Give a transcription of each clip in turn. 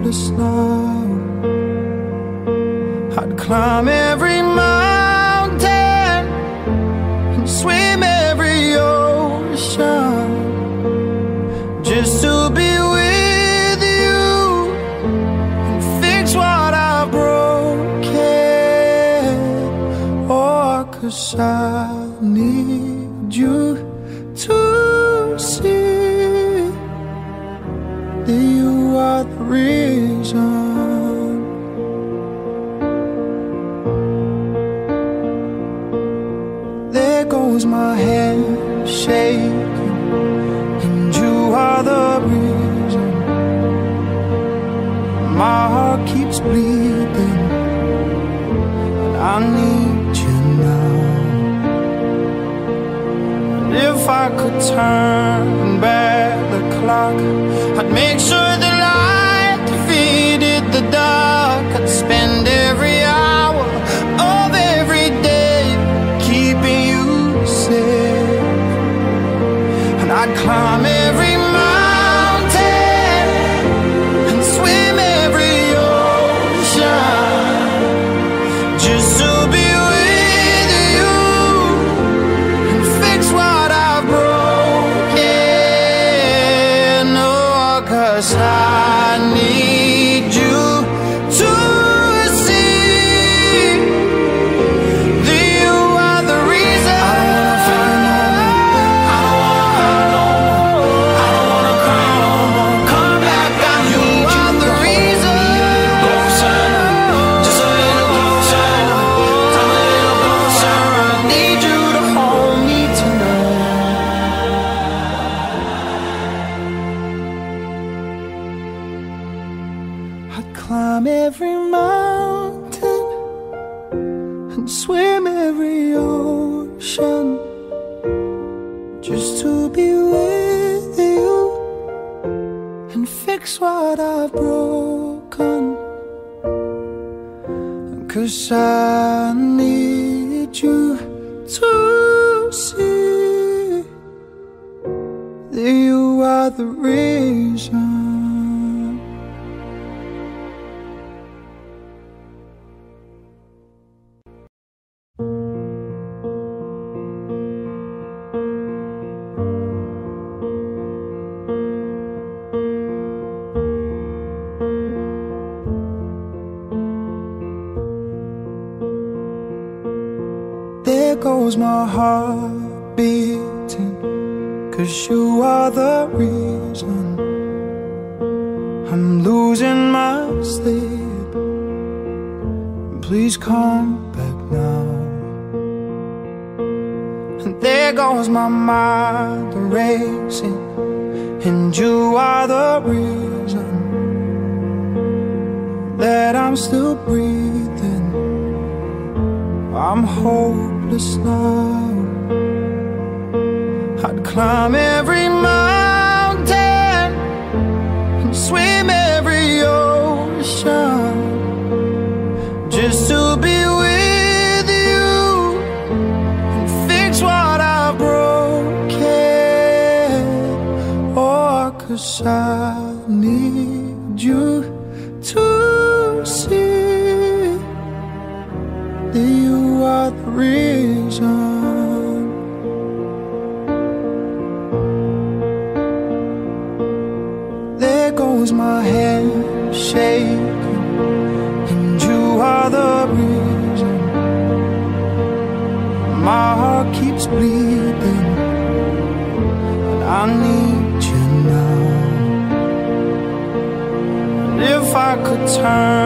hopeless now I'd climb every mountain time. the reason that I'm still breathing. I'm hopeless now. I'd climb every turn.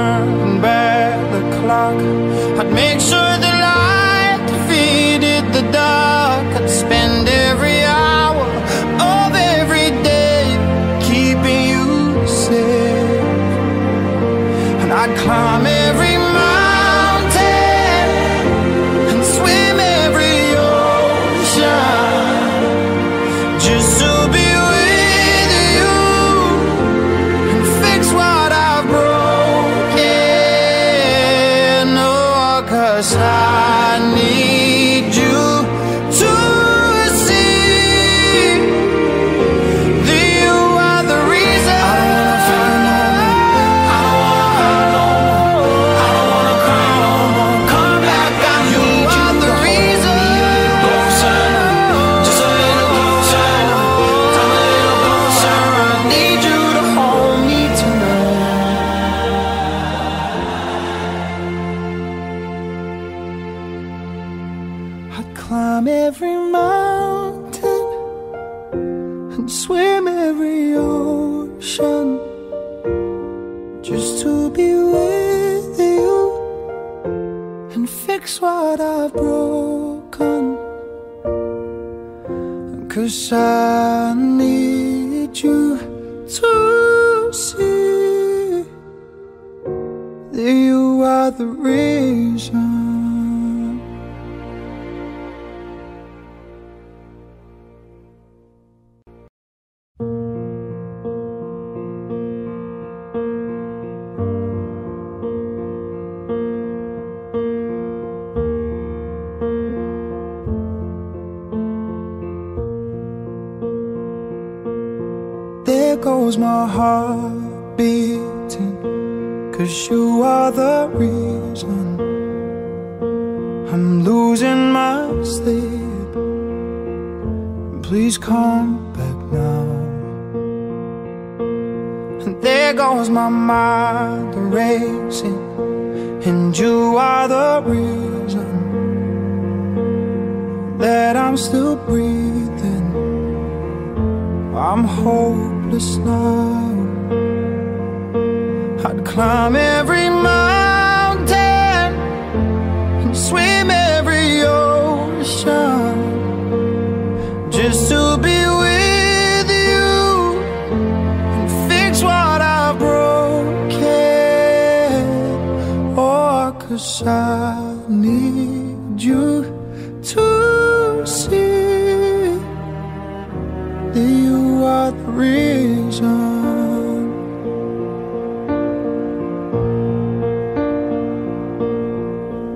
reason.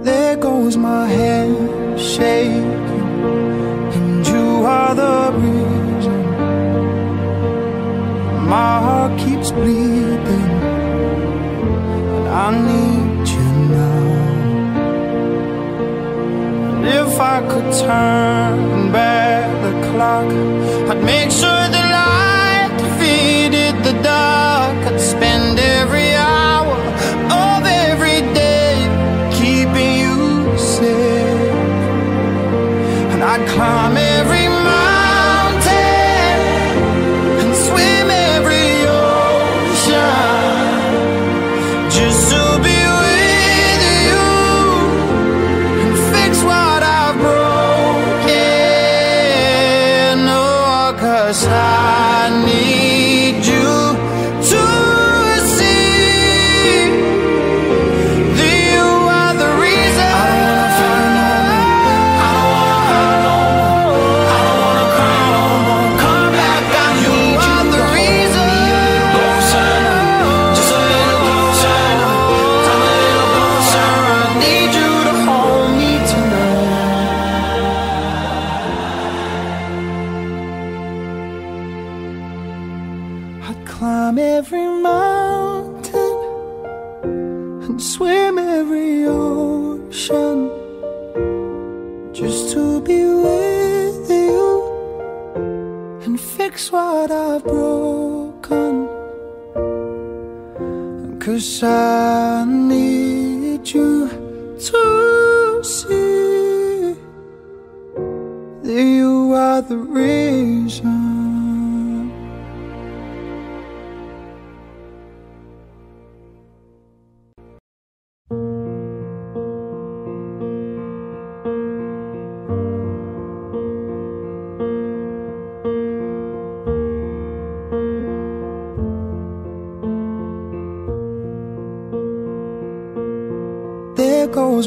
There goes my hand shaking, and you are the reason. My heart keeps bleeding, and I need you now. And if I could turn back the clock. time side.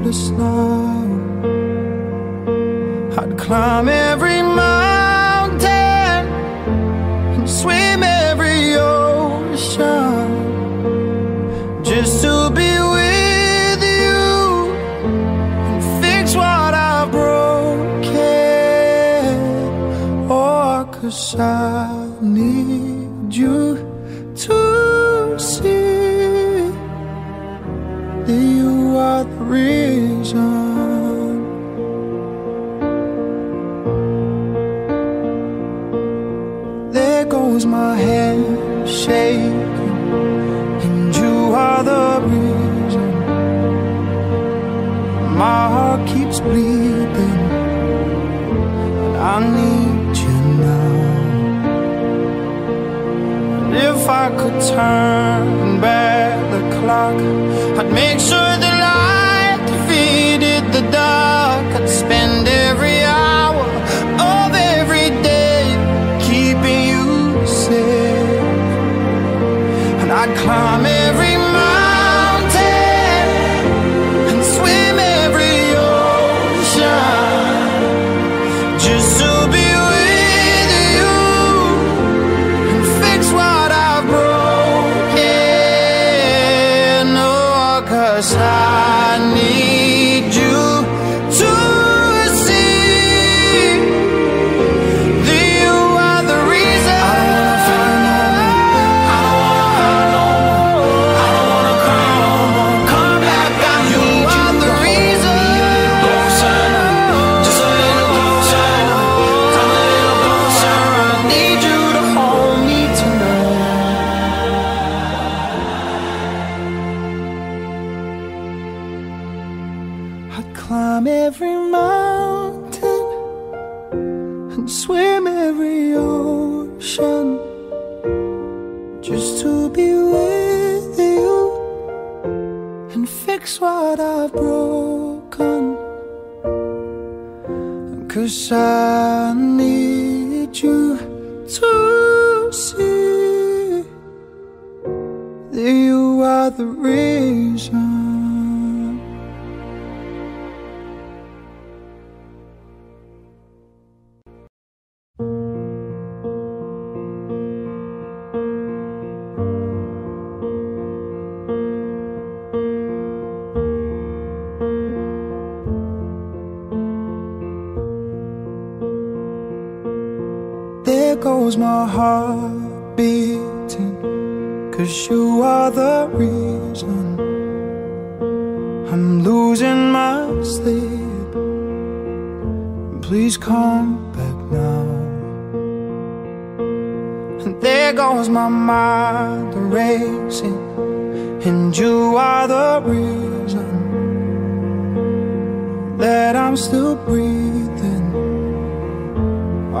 hopeless now I'd climb every mountain And swim every ocean Just to be with you And fix what I've broken. Oh, cause I turn back the clock. I'd make sure the light defeated the dark. I'd spend every hour of every day keeping you safe. And I'd climb And there goes my mind racing And you are the reason That I'm still breathing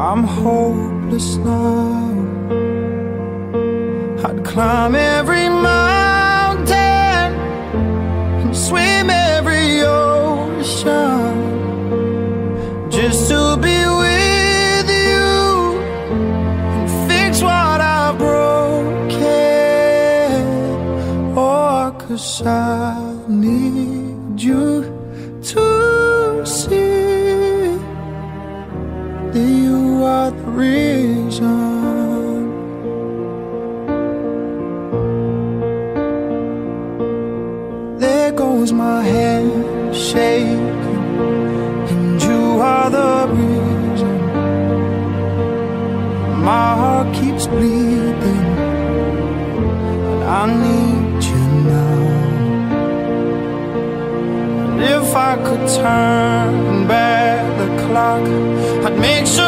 I'm hopeless now. I'd climb every mountain and swim every Oh, I could turn back the clock, I'd make sure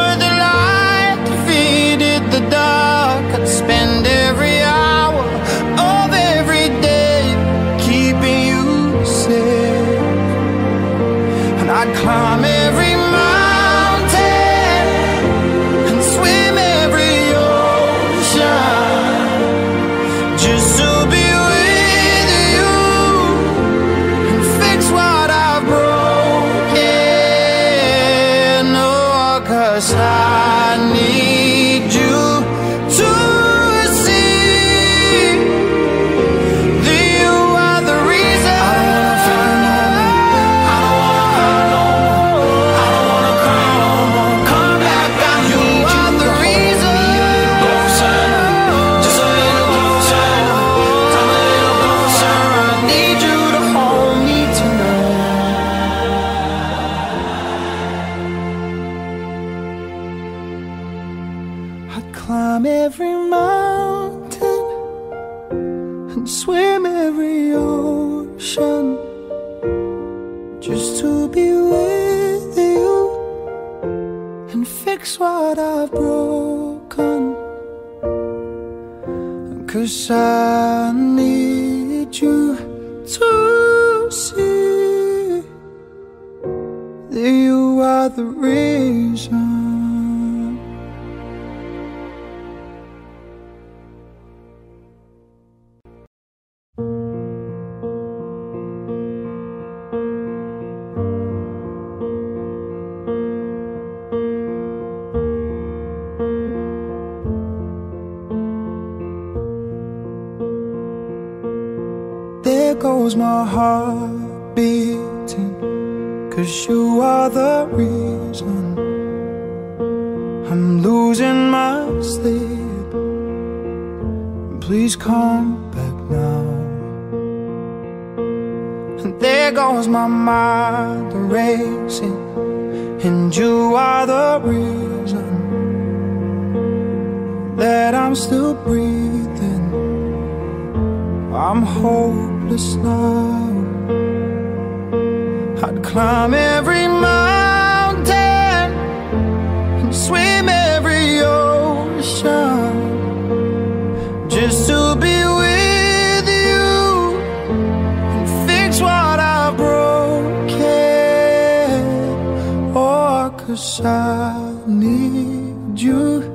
you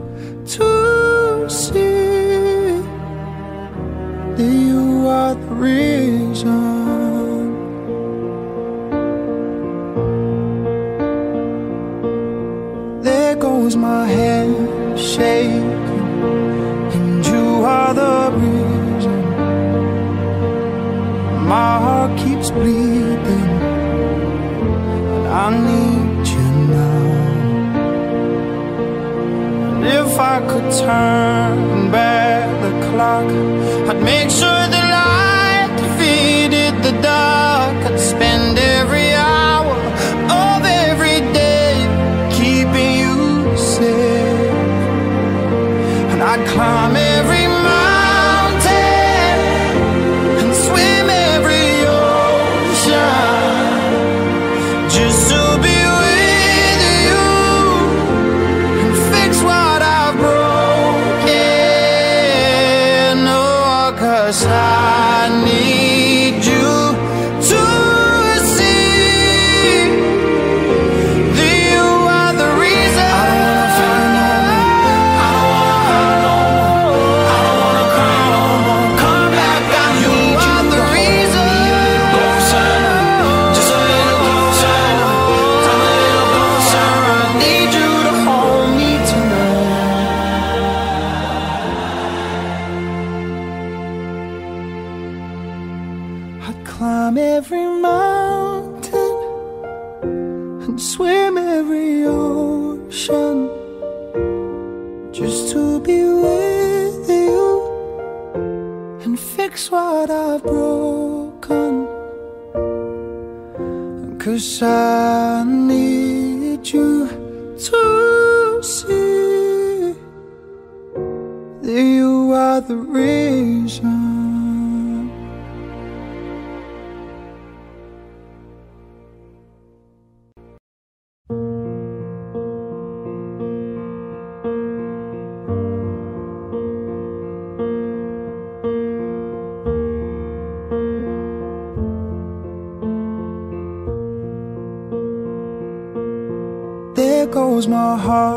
see that you are the reason. There goes my heart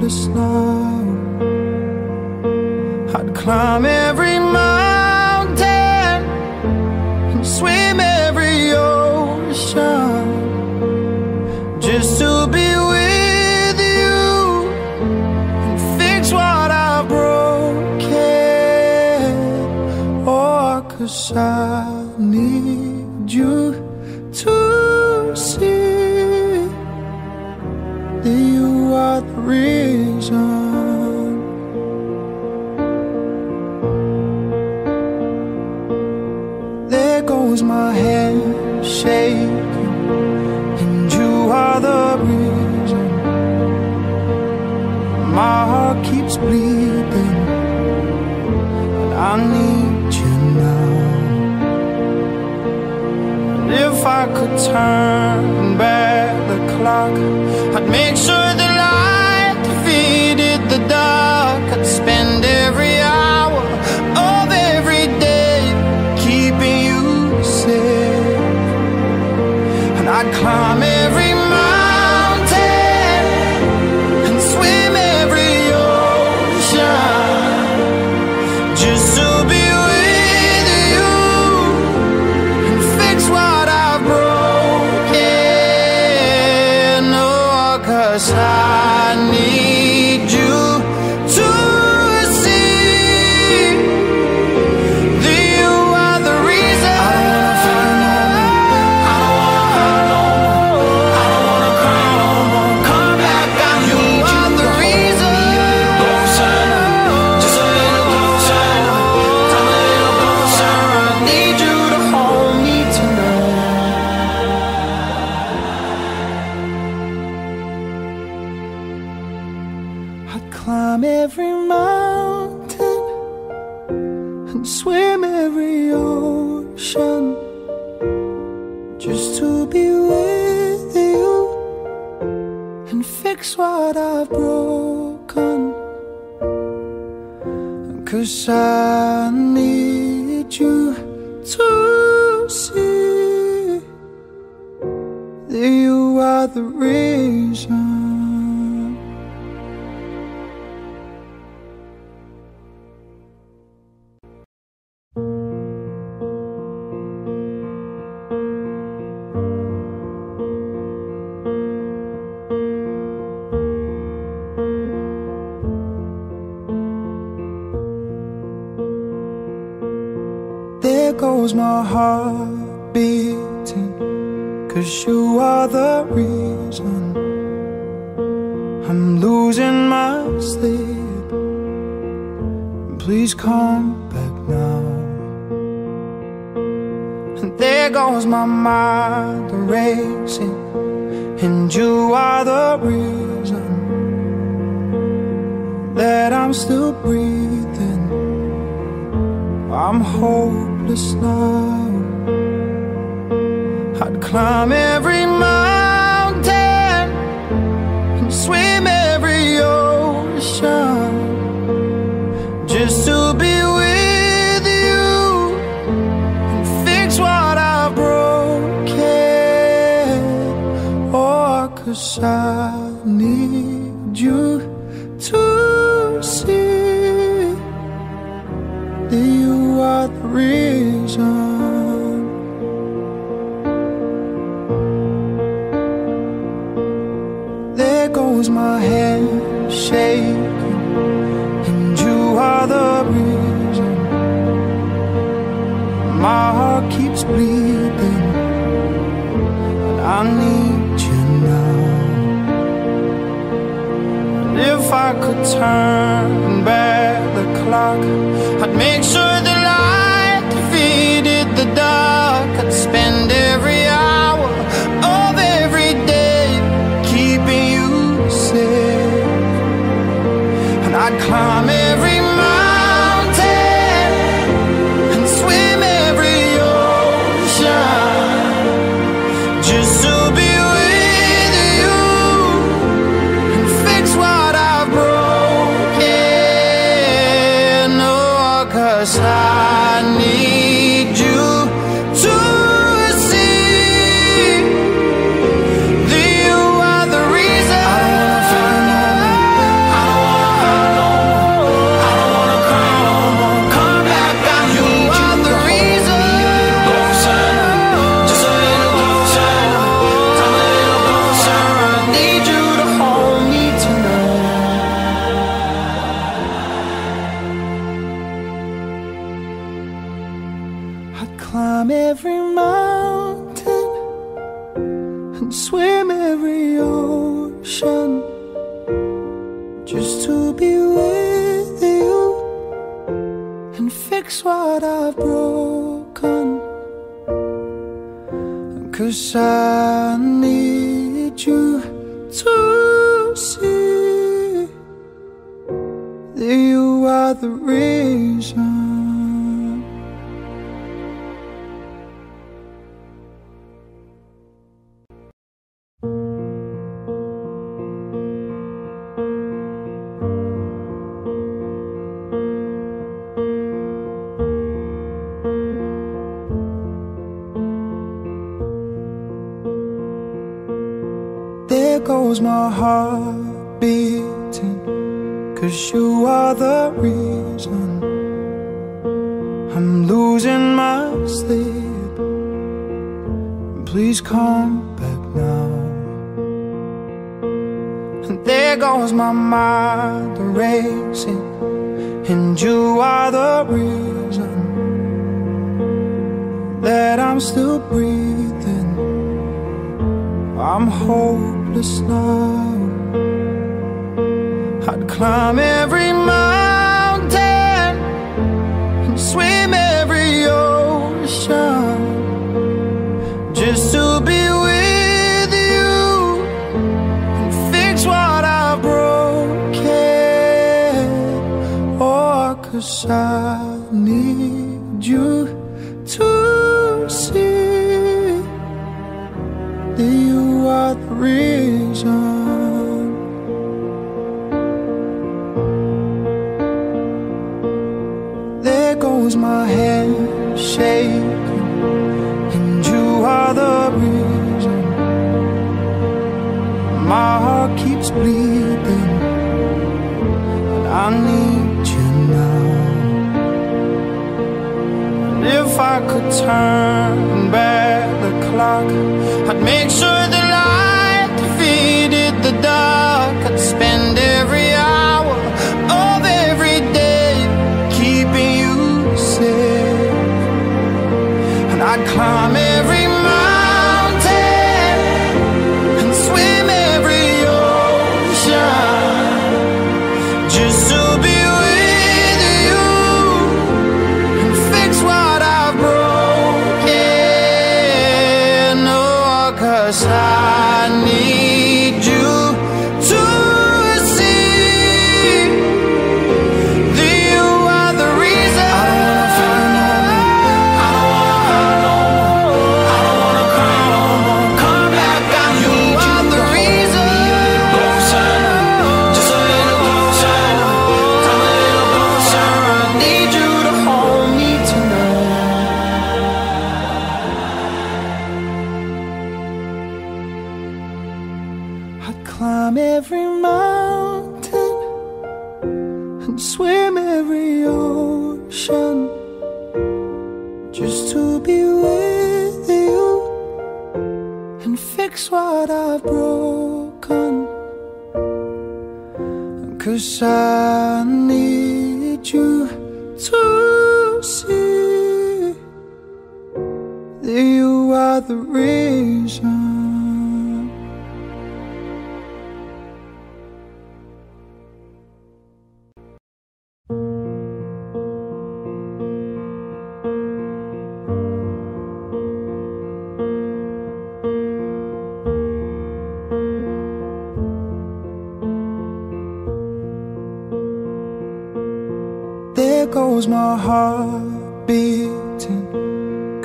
the now, I'd climb every mountain and swim every ocean just to be with you and fix what I've broken. Oh, cause I. mistaken And you are the reason. My heart keeps bleeding And I need you now. And if I could turn Cause I need you to see that you are the reason. There goes my hand shaking, and you are the reason. My heart keeps bleeding. if I could turn. Cause I need you to see That you are the reason turn back.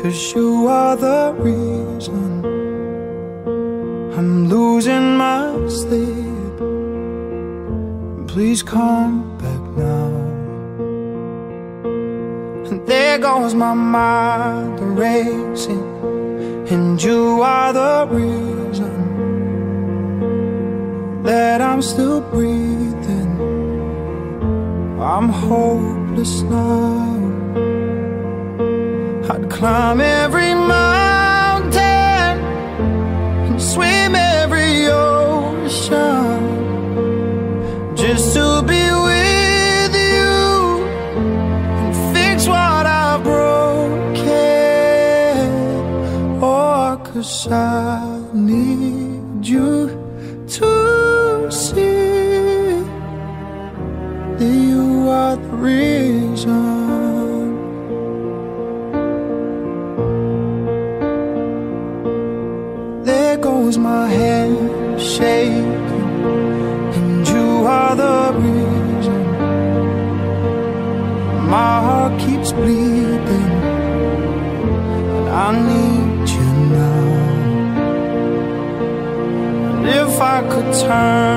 Cause you are the reason I'm losing my sleep. Please come back now. And there goes my mind racing And you are the reason That I'm still breathing. I'm hopeless now climb every mountain and swim every ocean just to be with you and fix what I've broken. Oh, cause I Turn.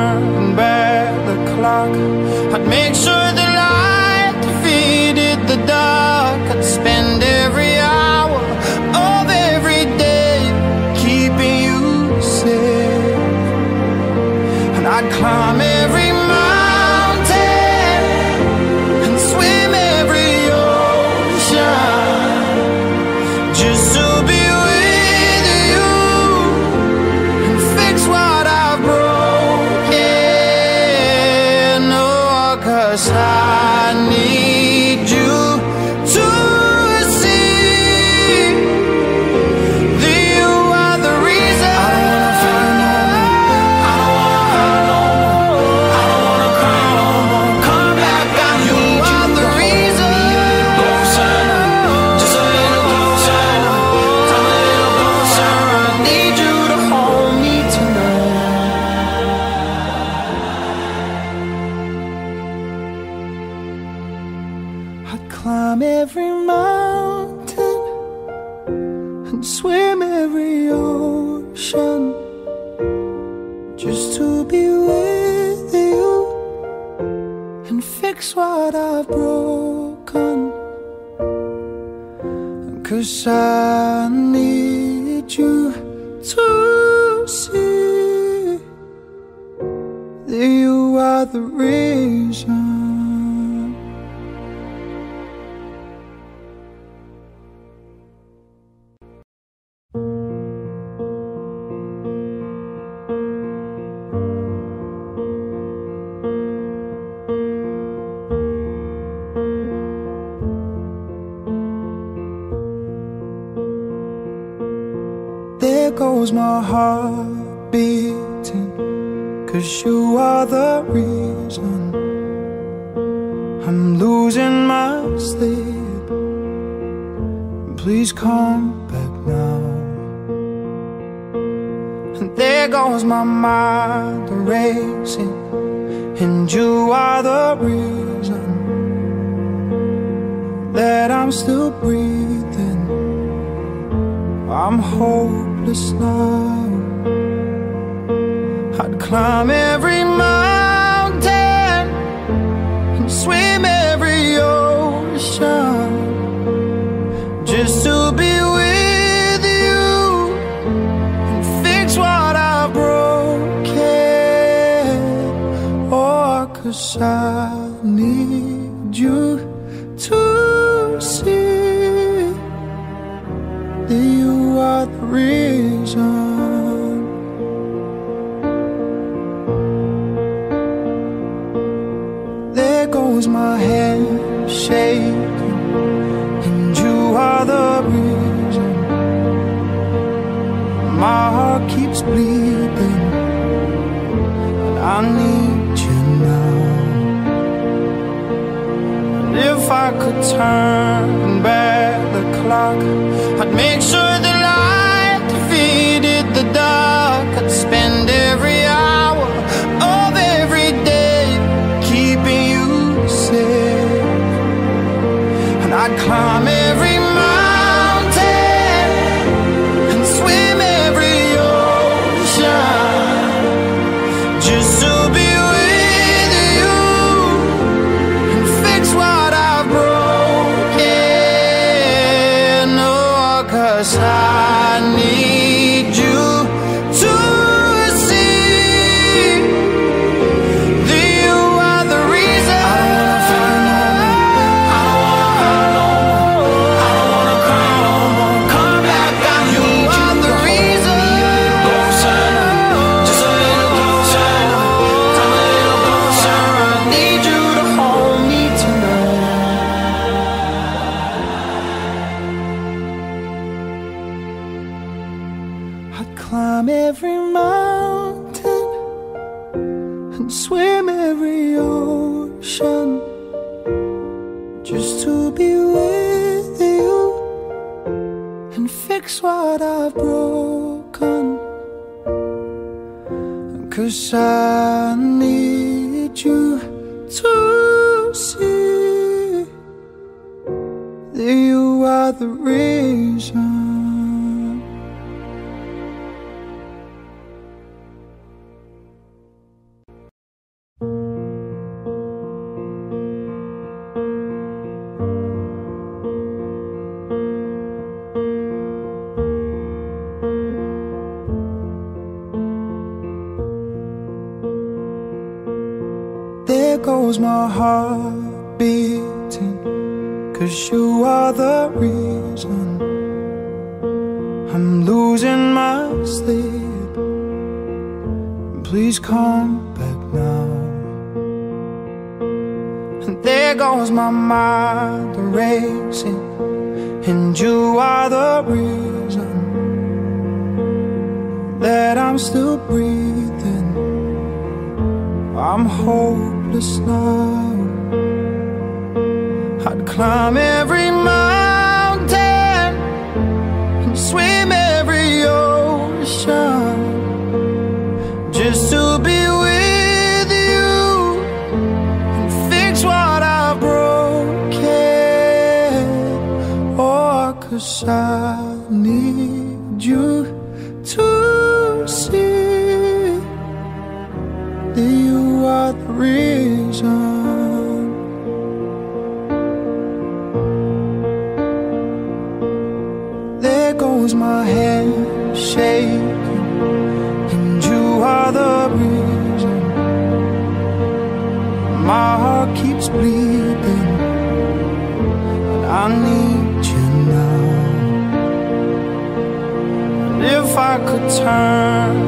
just to be with you and fix what I broke, broken. Oh, cause I need. what I've broken. Cause I need you to see that you are the real. turn.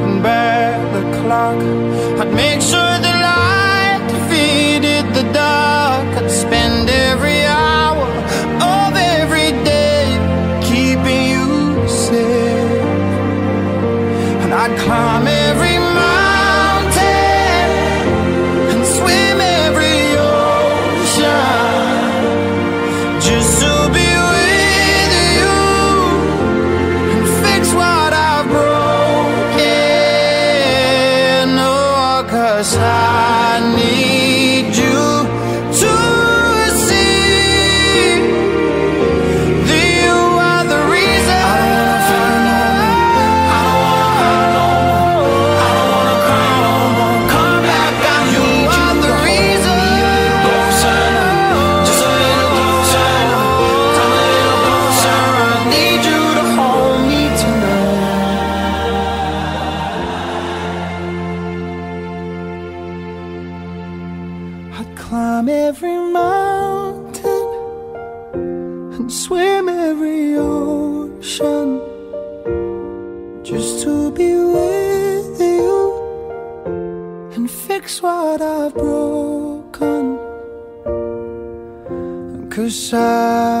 side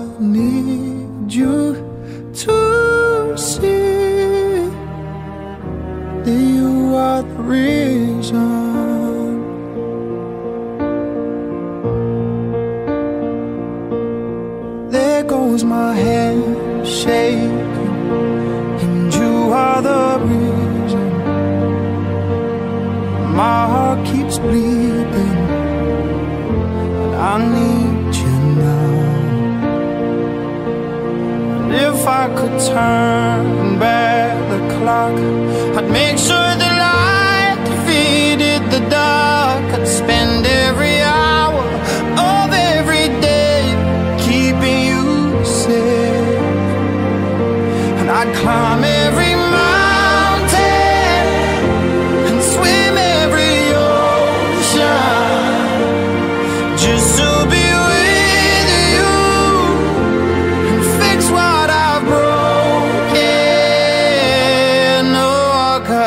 I could turn back the clock, I'd make sure.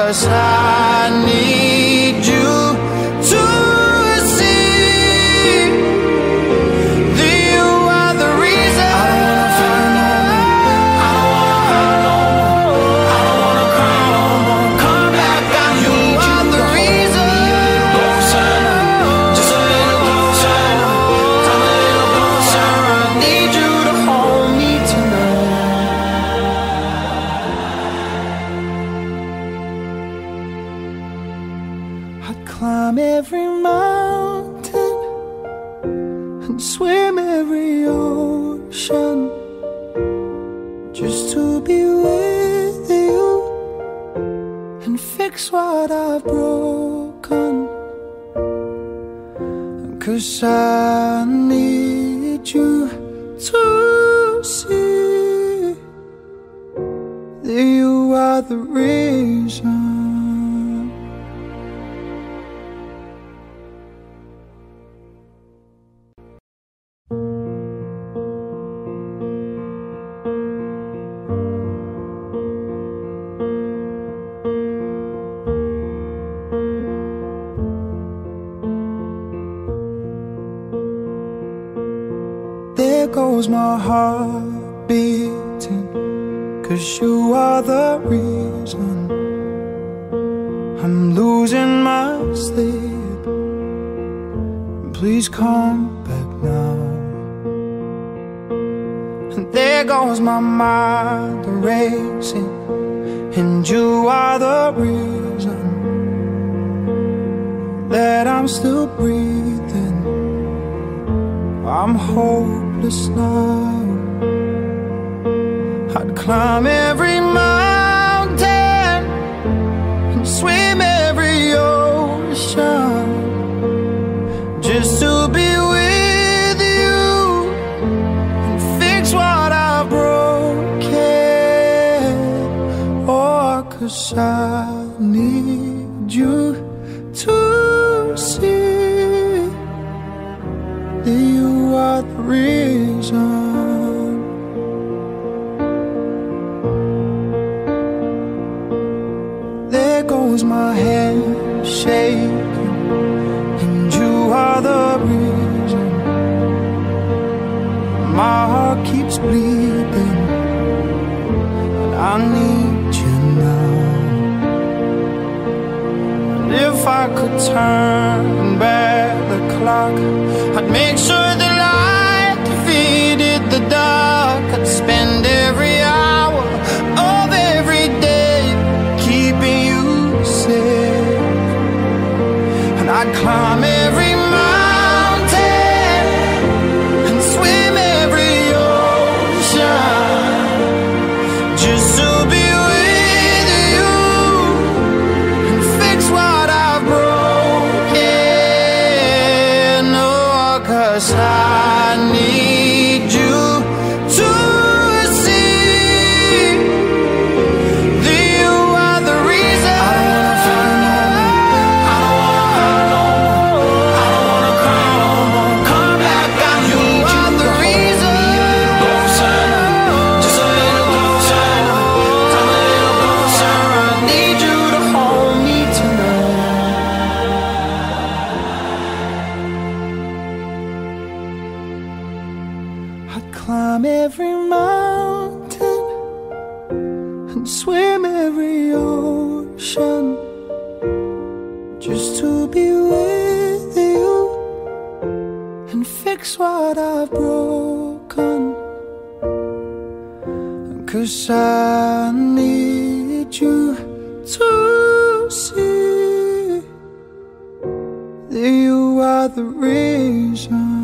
us high. turn. and swim every ocean just to be with you and fix what I've broken. Cause I need you to see that you are the reason.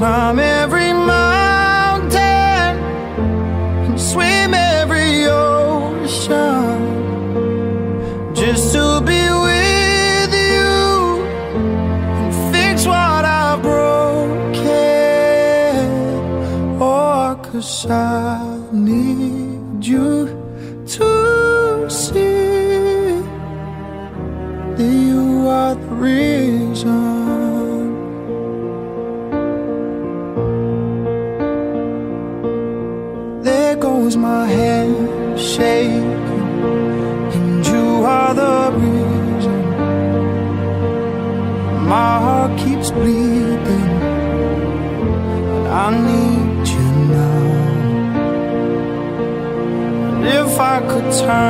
climb every was bleeding. And I need you now. And if I could turn.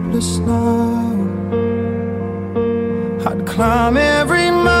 the snow. I'd climb every mountain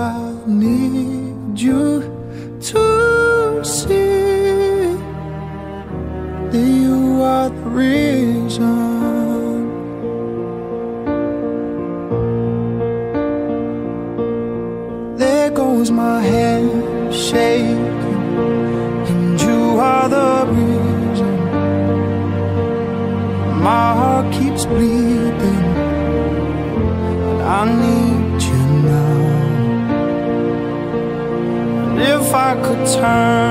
turn.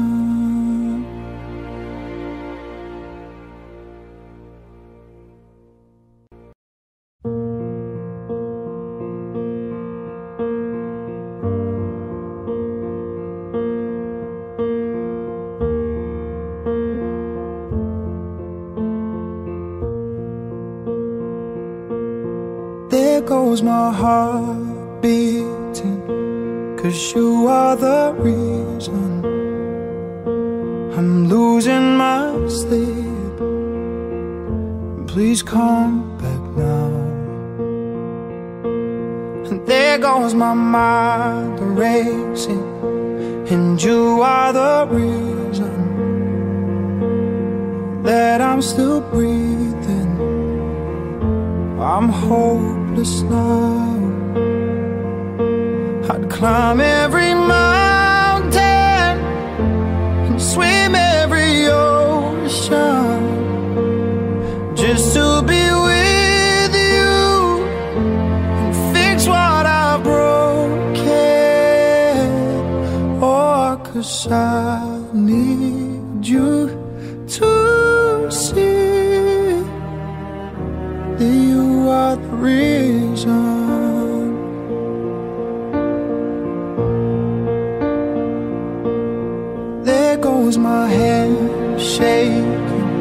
there goes my head shaking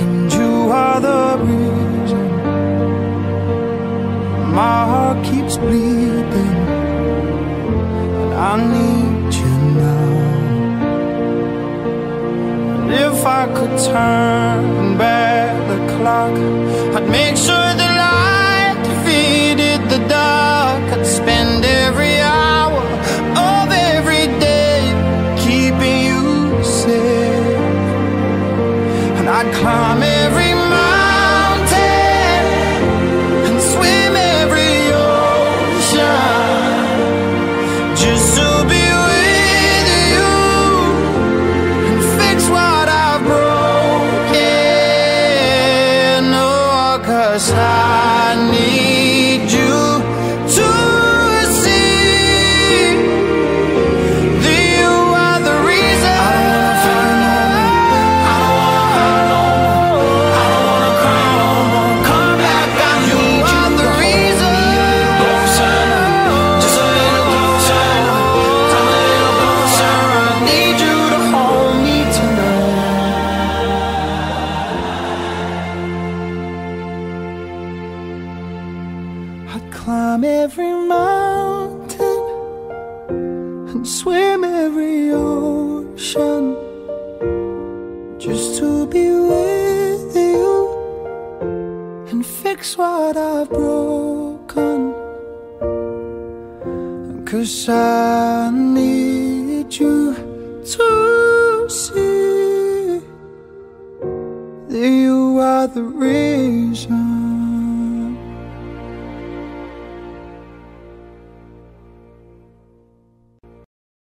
And you are the reason. My heart keeps bleeding And I need you now. And if I could turn